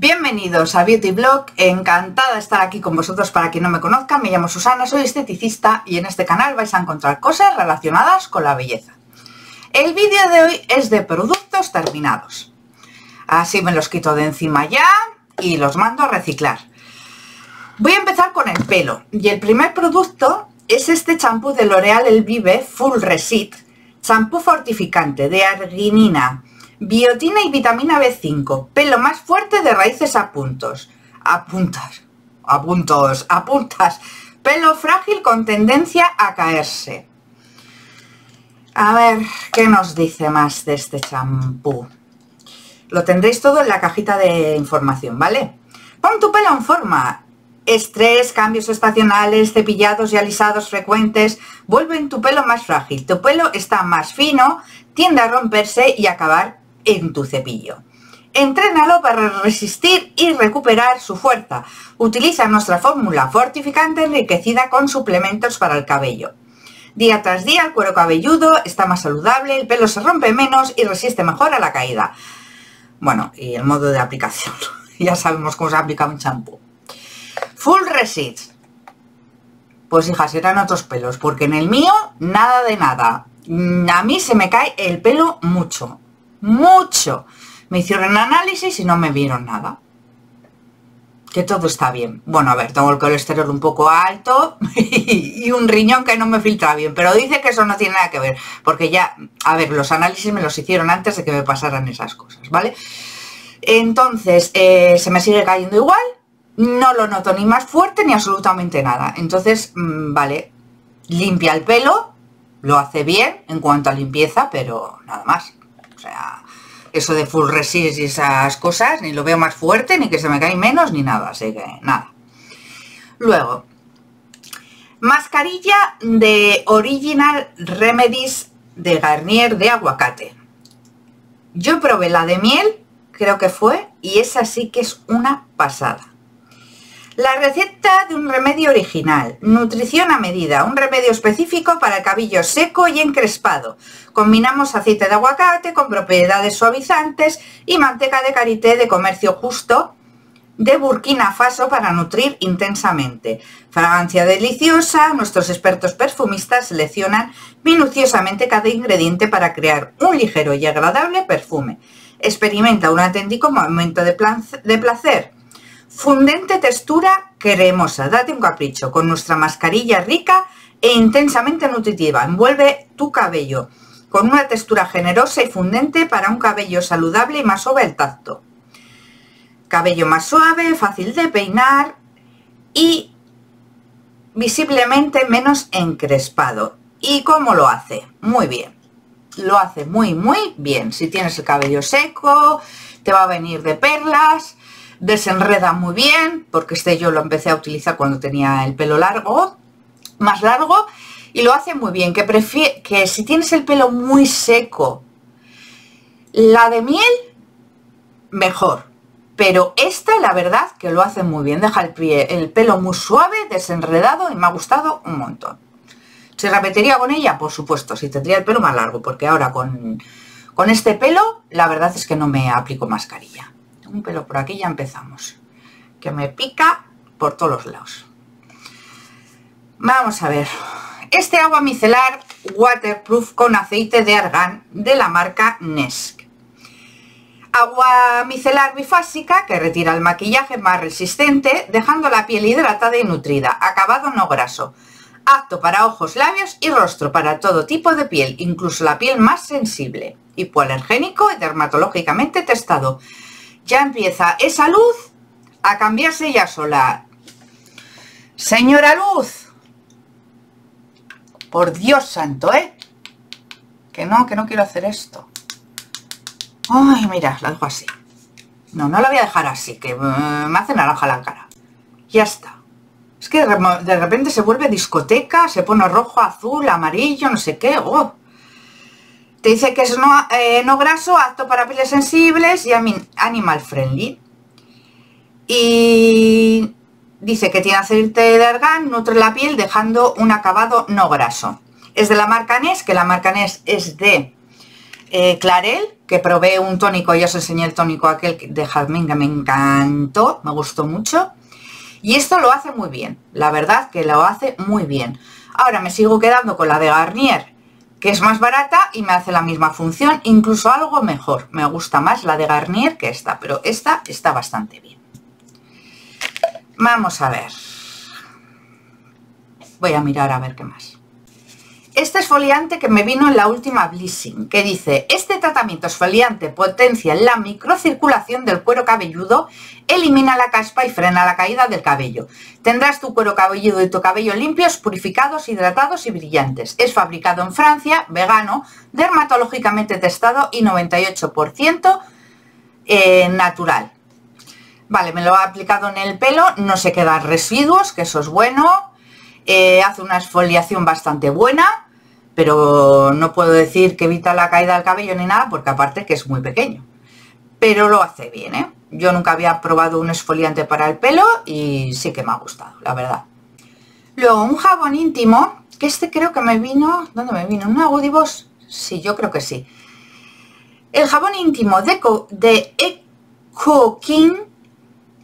Bienvenidos a Beauty Blog, encantada de estar aquí con vosotros. Para quien no me conozca, me llamo Susana, soy esteticista y en este canal vais a encontrar cosas relacionadas con la belleza. El vídeo de hoy es de productos terminados, así me los quito de encima ya y los mando a reciclar. Voy a empezar con el pelo. Y el primer producto es este champú de L'Oreal El Vive Full Resit, champú fortificante de arginina, Biotina y vitamina B5. Pelo más fuerte de raíces a puntos. A puntas. A puntos. A puntas. Pelo frágil con tendencia a caerse. A ver, ¿qué nos dice más de este champú? Lo tendréis todo en la cajita de información, ¿vale? Pon tu pelo en forma. Estrés, cambios estacionales, cepillados y alisados frecuentes vuelven tu pelo más frágil. Tu pelo está más fino, tiende a romperse y acabar en tu cepillo. Entrénalo para resistir y recuperar su fuerza. Utiliza nuestra fórmula fortificante enriquecida con suplementos para el cabello. Día tras día el cuero cabelludo está más saludable, el pelo se rompe menos y resiste mejor a la caída. Bueno, y el modo de aplicación. ya sabemos cómo se aplica un champú. Full Resist. Pues hijas, eran otros pelos, porque en el mío nada de nada. A mí se me cae el pelo mucho mucho. Me hicieron análisis y no me vieron nada. Que todo está bien. Bueno, a ver, tengo el colesterol un poco alto y un riñón que no me filtra bien, pero dice que eso no tiene nada que ver, porque ya, a ver, los análisis me los hicieron antes de que me pasaran esas cosas, ¿vale? Entonces, eh, se me sigue cayendo igual, no lo noto ni más fuerte ni absolutamente nada. Entonces, mm, vale, limpia el pelo, lo hace bien en cuanto a limpieza, pero nada más. O sea, eso de full resist y esas cosas, ni lo veo más fuerte, ni que se me cae menos, ni nada, así que nada. Luego, mascarilla de Original Remedies de Garnier de aguacate. Yo probé la de miel, creo que fue, y esa sí que es una pasada. La receta de un remedio original, nutrición a medida, un remedio específico para el cabello seco y encrespado. Combinamos aceite de aguacate con propiedades suavizantes y manteca de karité de comercio justo de Burkina Faso para nutrir intensamente. Fragancia deliciosa, nuestros expertos perfumistas seleccionan minuciosamente cada ingrediente para crear un ligero y agradable perfume. Experimenta un auténtico momento de placer Fundente textura cremosa. Date un capricho con nuestra mascarilla rica e intensamente nutritiva. Envuelve tu cabello con una textura generosa y fundente para un cabello saludable y más suave el tacto. Cabello más suave, fácil de peinar y visiblemente menos encrespado. ¿Y cómo lo hace? Muy bien. Lo hace muy, muy bien. Si tienes el cabello seco, te va a venir de perlas, desenreda muy bien, porque este yo lo empecé a utilizar cuando tenía el pelo largo, más largo, y lo hace muy bien, que, que si tienes el pelo muy seco, la de miel, mejor, pero esta la verdad que lo hace muy bien, deja el, el pelo muy suave, desenredado y me ha gustado un montón. ¿Se repetiría con ella? Por supuesto, si tendría el pelo más largo, porque ahora con, con este pelo la verdad es que no me aplico mascarilla un pelo por aquí ya empezamos. Que me pica por todos los lados. Vamos a ver. Este agua micelar waterproof con aceite de argán de la marca Nesk. Agua micelar bifásica que retira el maquillaje más resistente dejando la piel hidratada y nutrida. Acabado no graso. Apto para ojos, labios y rostro para todo tipo de piel, incluso la piel más sensible, hipoalergénico y dermatológicamente testado, ya empieza esa luz a cambiarse ya sola. Señora luz, por Dios santo, ¿eh? Que no, que no quiero hacer esto. Ay, mira, la dejo así. No, no la voy a dejar así, que me hace naranja la cara. Ya está. Es que de repente se vuelve discoteca, se pone rojo, azul, amarillo, no sé qué. Oh. Te dice que es eh, no, graso, apto para pieles sensibles y animal friendly. Y dice que tiene aceite de argán, nutre la piel dejando un acabado no graso. Es de la marca NES, que la marca NES es de eh, Clarel, que probé un tónico, ya os enseñé el tónico aquel de jazmín que me encantó, me gustó mucho. Y esto lo hace muy bien, la verdad que lo hace muy bien. Ahora me sigo quedando con la de Garnier, que es más barata y me hace la misma función, incluso algo mejor. Me gusta más la de Garnier que esta, pero esta está bastante bien. Vamos a ver. Voy a mirar a ver qué más este esfoliante que me vino en la última Blissing, que dice, este tratamiento esfoliante potencia la microcirculación del cuero cabelludo, elimina la caspa y frena la caída del cabello. Tendrás tu cuero cabelludo y tu cabello limpios, purificados, hidratados y brillantes. Es fabricado en Francia, vegano, dermatológicamente testado y 98% eh, natural. Vale, me lo ha aplicado en el pelo, no se quedan residuos, que eso es bueno. Eh, hace una esfoliación bastante buena pero no puedo decir que evita la caída del cabello ni nada, porque aparte que es muy pequeño. Pero lo hace bien, ¿eh? Yo nunca había probado un esfoliante para el pelo y sí que me ha gustado, la verdad. Luego un jabón íntimo, que este creo que me vino... ¿Dónde me vino? ¿Un Agudibos? Sí, yo creo que sí. El jabón íntimo de, de Eco King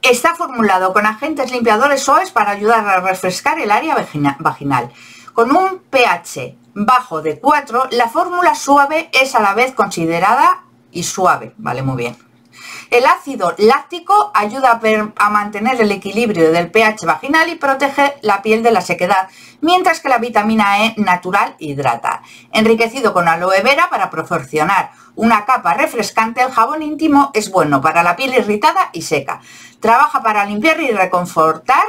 está formulado con agentes limpiadores suaves para ayudar a refrescar el área vaginal. Con un pH bajo de 4, la fórmula suave es a la vez considerada y suave, vale, muy bien. El ácido láctico ayuda a, mantener el equilibrio del pH vaginal y protege la piel de la sequedad, mientras que la vitamina E natural hidrata. Enriquecido con aloe vera para proporcionar una capa refrescante, el jabón íntimo es bueno para la piel irritada y seca. Trabaja para limpiar y reconfortar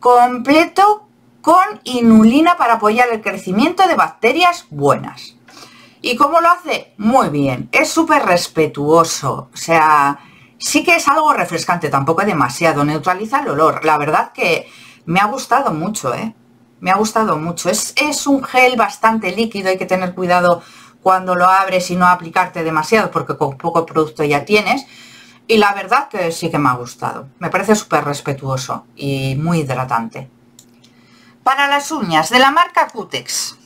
completo con inulina para apoyar el crecimiento de bacterias buenas. ¿Y cómo lo hace? Muy bien, es súper respetuoso, o sea, sí que es algo refrescante, tampoco es demasiado, neutraliza el olor. La verdad que me ha gustado mucho, ¿eh? Me ha gustado mucho. Es, es un gel bastante líquido, hay que tener cuidado cuando lo abres y no aplicarte demasiado, porque con poco producto ya tienes. Y la verdad que sí que me ha gustado. Me parece súper respetuoso y muy hidratante. Para las uñas, de la marca Cutex.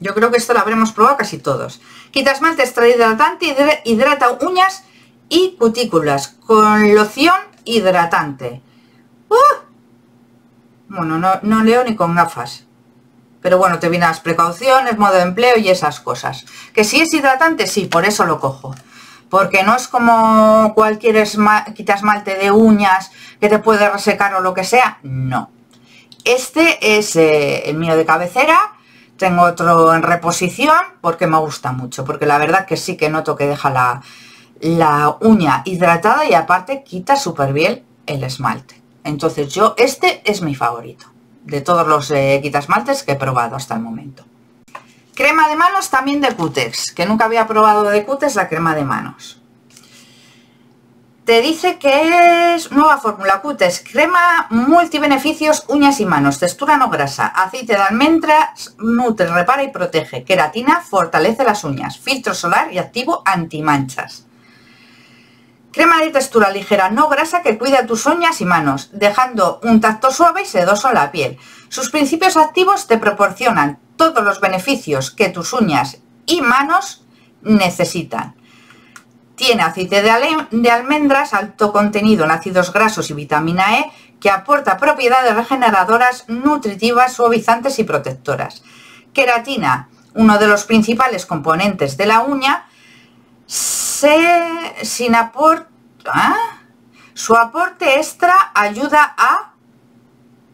Yo creo que esto lo habremos probado casi todos. Quita esmalte extra hidratante, hidrata uñas y cutículas con loción hidratante. ¡Uh! Bueno, no, leo ni con gafas. Pero bueno, te vienen las precauciones, modo de empleo y esas cosas. Que si es hidratante, sí, por eso lo cojo. Porque no es como cualquier quita esmalte de uñas que te puede resecar o lo que sea. No. Este es eh, el mío de cabecera. Tengo otro en reposición porque me gusta mucho. Porque la verdad que sí que noto que deja la, uña hidratada y aparte quita súper bien el esmalte. Entonces yo, este es mi favorito. De todos los eh, esmaltes que he probado hasta el momento. Crema de manos también de Cutex, que nunca había probado de Cutex la crema de manos. Te dice que es nueva fórmula Cutex, crema multibeneficios, uñas y manos, textura no grasa, aceite de almendras, nutre, repara y protege, queratina, fortalece las uñas, filtro solar y activo antimanchas. Crema de textura ligera, no grasa, que cuida tus uñas y manos, dejando un tacto suave y sedoso en la piel. Sus principios activos te proporcionan todos los beneficios que tus uñas y manos necesitan. Tiene aceite de, almendras, alto contenido en ácidos grasos y vitamina E, que aporta propiedades regeneradoras, nutritivas, suavizantes y protectoras. Queratina, uno de los principales componentes de la uña, aporte, ¿ah? su aporte extra ayuda a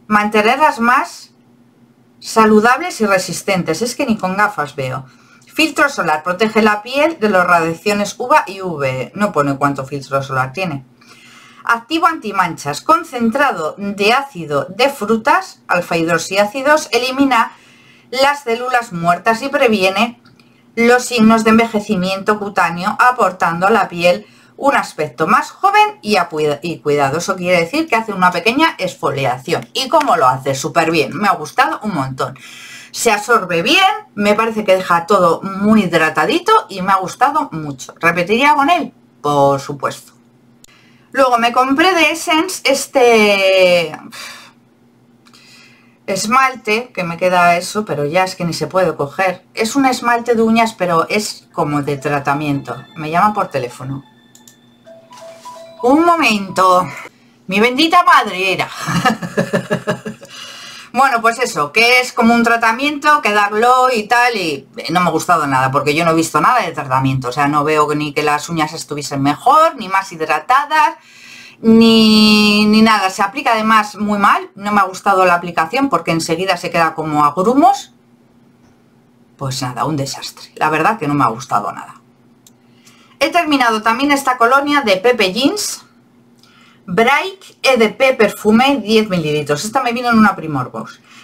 mantenerlas más saludables y resistentes. Es que ni con gafas veo. Filtro solar, protege la piel de las radiaciones UVA y UV. No pone cuánto filtro solar tiene. Activo antimanchas, concentrado de ácido de frutas, alfa hidroxiácidos, elimina las células muertas y previene los signos de envejecimiento cutáneo, aportando a la piel un aspecto más joven y, y cuidado. Eso quiere decir que hace una pequeña esfoliación. ¿Y cómo lo hace? Súper bien, me ha gustado un montón se absorbe bien, me parece que deja todo muy hidratadito y me ha gustado mucho. ¿Repetiría con él? Por supuesto. Luego me compré de Essence este... esmalte, que me queda eso, pero ya es que ni se puede coger. Es un esmalte de uñas, pero es como de tratamiento. Me llama por teléfono. Un momento. Mi bendita madre era. bueno, pues eso, que es como un tratamiento que da glow y tal, y no me ha gustado nada, porque yo no he visto nada de tratamiento. O sea, no veo ni que las uñas estuviesen mejor, ni más hidratadas, ni, ni nada. Se aplica además muy mal. No me ha gustado la aplicación porque enseguida se queda como a grumos. Pues nada, un desastre. La verdad que no me ha gustado nada. He terminado también esta colonia de Pepe Jeans. Bright EDP Perfume 10 mililitros. Esta me vino en una Primor.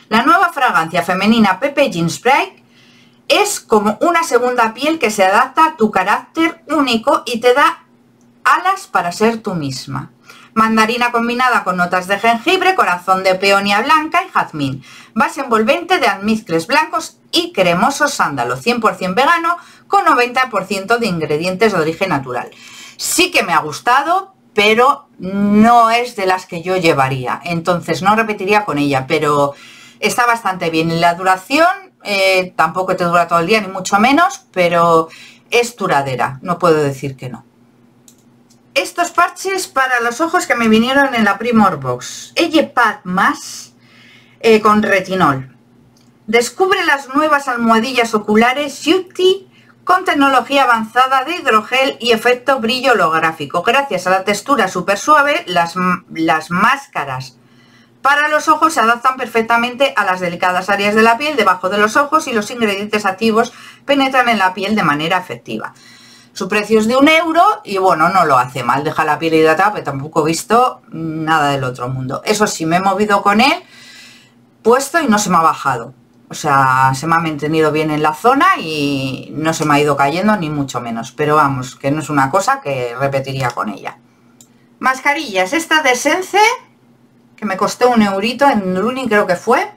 La nueva fragancia femenina Pepe Jeans Bright es como una segunda piel que se adapta a tu carácter único y te da alas para ser tú misma mandarina combinada con notas de jengibre, corazón de peonia blanca y jazmín, base envolvente de almizcles blancos y cremoso sándalo, 100% vegano, con 90% de ingredientes de origen natural. Sí que me ha gustado, pero no es de las que yo llevaría, entonces no repetiría con ella, pero está bastante bien. La duración eh, tampoco te dura todo el día, ni mucho menos, pero es duradera, no puedo decir que no estos parches para los ojos que me vinieron en la Primor Box. Pad más eh, con retinol. Descubre las nuevas almohadillas oculares Beauty con tecnología avanzada de hidrogel y efecto brillo holográfico. Gracias a la textura súper suave, las, las máscaras para los ojos se adaptan perfectamente a las delicadas áreas de la piel debajo de los ojos y los ingredientes activos penetran en la piel de manera efectiva. Su precio es de un euro y bueno, no lo hace mal, deja la piel hidratada, pero tampoco he visto nada del otro mundo. Eso sí, me he movido con él, puesto y no se me ha bajado. O sea, se me ha mantenido bien en la zona y no se me ha ido cayendo ni mucho menos. Pero vamos, que no es una cosa que repetiría con ella. Mascarillas, esta de Sense, que me costó un eurito en Runing creo que fue,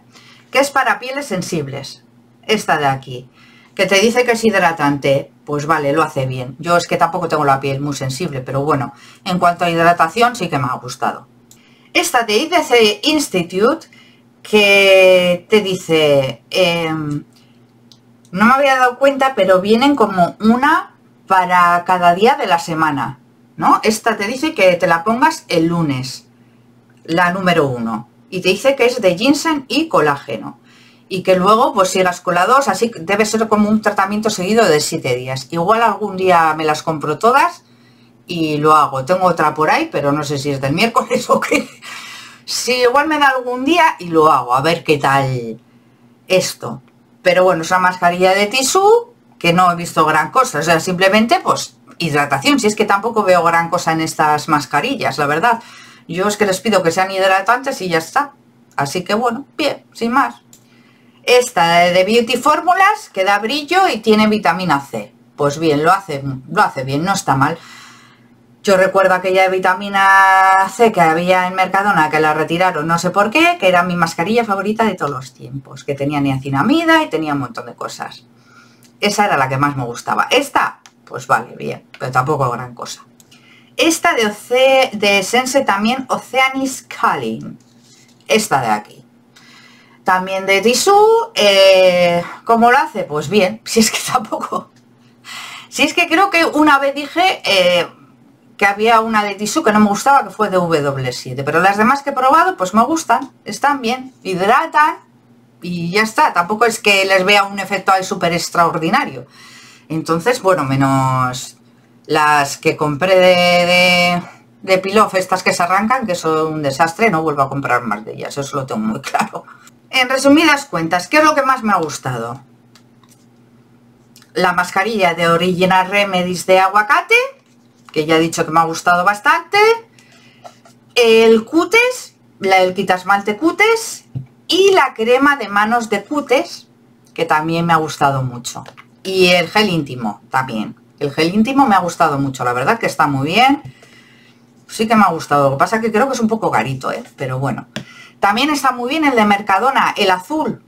que es para pieles sensibles. Esta de aquí que te dice que es hidratante, pues vale, lo hace bien. Yo es que tampoco tengo la piel muy sensible, pero bueno, en cuanto a hidratación sí que me ha gustado. Esta de IDC Institute, que te dice, em, no me había dado cuenta, pero vienen como una para cada día de la semana, ¿no? Esta te dice que te la pongas el lunes, la número uno, y te dice que es de ginseng y colágeno y que luego pues sigas con la dos, así que debe ser como un tratamiento seguido de siete días. Igual algún día me las compro todas y lo hago. Tengo otra por ahí, pero no sé si es del miércoles o qué. Si igual me da algún día y lo hago, a ver qué tal esto. Pero bueno, es una mascarilla de tisú que no he visto gran cosa, o sea, simplemente pues hidratación, si es que tampoco veo gran cosa en estas mascarillas, la verdad. Yo es que les pido que sean hidratantes y ya está. Así que bueno, bien, sin más. Esta de Beauty Fórmulas que da brillo y tiene vitamina C. Pues bien, lo hace, lo hace bien, no está mal. Yo recuerdo aquella vitamina C que había en Mercadona que la retiraron, no sé por qué, que era mi mascarilla favorita de todos los tiempos, que tenía niacinamida y tenía un montón de cosas. Esa era la que más me gustaba. Esta, pues vale, bien, pero tampoco gran cosa. Esta de, Oce, de Sense también, Oceanis Calling. Esta de aquí también de Tissú, eh, ¿cómo lo hace? Pues bien, si es que tampoco. Si es que creo que una vez dije eh, que había una de Tissú que no me gustaba, que fue de W7, pero las demás que he probado, pues me gustan, están bien, hidratan y ya está. Tampoco es que les vea un efecto ahí súper extraordinario. Entonces, bueno, menos las que compré de, de, de Pilof, estas que se arrancan, que son un desastre, no vuelvo a comprar más de ellas, eso lo tengo muy claro. En resumidas cuentas, ¿qué es lo que más me ha gustado? La mascarilla de Original Remedies de aguacate, que ya he dicho que me ha gustado bastante. El cutes, la del quitasmalte cutes. Y la crema de manos de cutes, que también me ha gustado mucho. Y el gel íntimo también. El gel íntimo me ha gustado mucho, la verdad que está muy bien. Sí que me ha gustado, lo que pasa que creo que es un poco carito, ¿eh? pero bueno. También está muy bien el de Mercadona, el azul.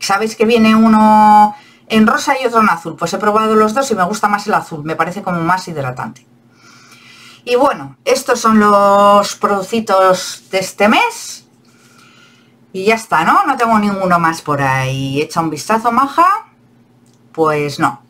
Sabéis que viene uno en rosa y otro en azul. Pues he probado los dos y me gusta más el azul. Me parece como más hidratante. Y bueno, estos son los producitos de este mes. Y ya está, ¿no? No tengo ninguno más por ahí. Echa un vistazo, maja. Pues no,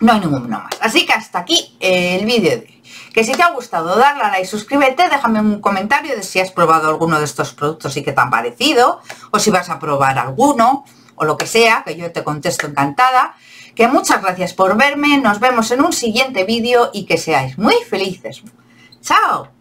no hay ninguno más. Así que hasta aquí el vídeo de. Que si te ha gustado, darle a like, suscríbete, déjame un comentario de si has probado alguno de estos productos y qué te han parecido, o si vas a probar alguno, o lo que sea, que yo te contesto encantada. Que muchas gracias por verme, nos vemos en un siguiente vídeo y que seáis muy felices. Ciao!